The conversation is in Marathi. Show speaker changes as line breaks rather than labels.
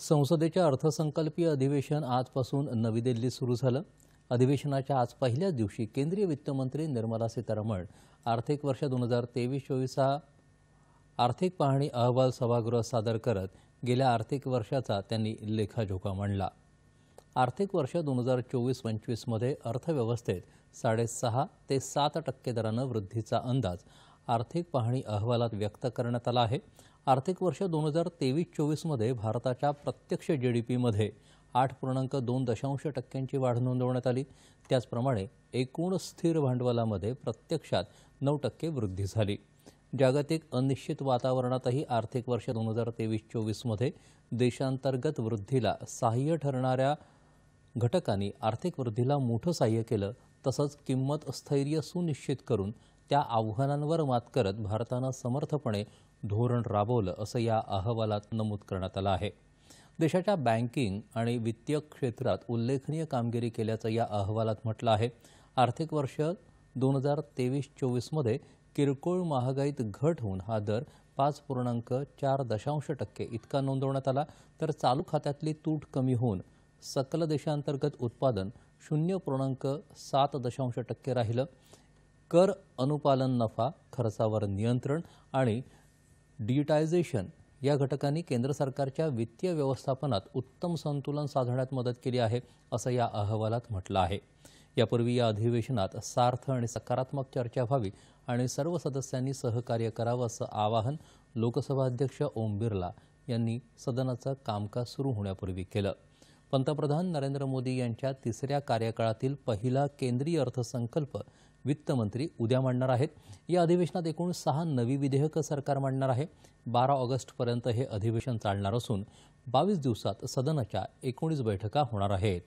संसदेच्या अर्थसंकल्पीय अधिवेशन आजपासून नवी दिल्लीत सुरू झालं. अधिवेशनाच्या आज पहिल्याच दिवशी केंद्रीय वित्तमंत्री निर्मला सीतारमण आर्थिक वर्ष दोन हजार तेवीस चोवीसचा आर्थिक पाहणी अहवाल सभागृहात सादर करत गेल्या आर्थिक वर्षाचा त्यांनी लेखाजोखा मांडला. आर्थिक वर्ष दोन हजार चोवीस पंचवीसमध्ये अर्थव्यवस्थेत साडेसहा ते सात टक्के दरानं वृद्धीचा अंदाज आर्थिक पाहणी अहवालात व्यक्त करण्यात आला आहे. आर्थिक वर्ष दोन हजार तेवीस चोवीसमध्ये भारताच्या प्रत्यक्ष जी डी पीमध्ये आठ पूर्णांक दोन दशांश टक्क्यांची वाढ नोंदवण्यात आली. त्याचप्रमाणे एकूण स्थिर भांडवलामध्ये प्रत्यक्षात नऊ टक्के वृद्धी झाली. जागतिक अनिश्चित वातावरणातही आर्थिक वर्ष दोन हजार तेवीस चोवीसमध्ये देशांतर्गत वृद्धीला सहाय्य ठरणाऱ्या घटकांनी आर्थिक वृद्धीला मोठं सहाय्य केलं तसंच किंमत स्थैर्य सुनिश्चित करून त्या आव्हानांवर मात करत भारतानं समर्थपणे धोरण राबवलं असं या अहवालात नमूद करण्यात आलं आहे. देशाच्या बँकिंग आणि वित्तीय क्षेत्रात उल्लेखनीय कामगिरी केल्याचं या अहवालात म्हटलं आहे. आर्थिक वर्ष दोन हजार तेवीस चोवीसमध्ये किरकोळ महागाईत घट होऊन हा दर पाच पूर्णांक चार दशांश टक्के इतका नोंदवण्यात आला तर चालू खात्यातली तूट कमी होऊन सकल देशांतर्गत उत्पादन शून्य पूर्णांक सात दशांश टक्के राहिलं. कर अनुपालन नफा खर्चावर नियंत्रण आणि डिजिटायझेशन या घटकांनी केंद्र सरकारच्या वित्तीय व्यवस्थापनात उत्तम संतुलन साधण्यात मदत केली आहे असं या अहवालात म्हटलं आहे. यापूर्वी या अधिवेशनात सार्थ आणि सकारात्मक चर्चा व्हावी आणि सर्व सदस्यांनी सहकार्य करावं असं आवाहन लोकसभा अध्यक्ष ओम बिर्ला यांनी सदनाचं कामकाज सुरू होण्यापूर्वी केलं. पंतप्रधान नरेंद्र मोदी यांच्या तिसऱ्या कार्यकाळातील पहिला केंद्रीय अर्थसंकल्प वित्तमंत्री उद्या मांडणार आहेत. या अधिवेशनात एकूण सहा नवी विधेयकं सरकार मांडणार आहे. बारा ऑगस्टपर्यंत हे अधिवेशन चालणार असून बावीस दिवसात सदनाच्या एकोणीस बैठका होणार आहेत.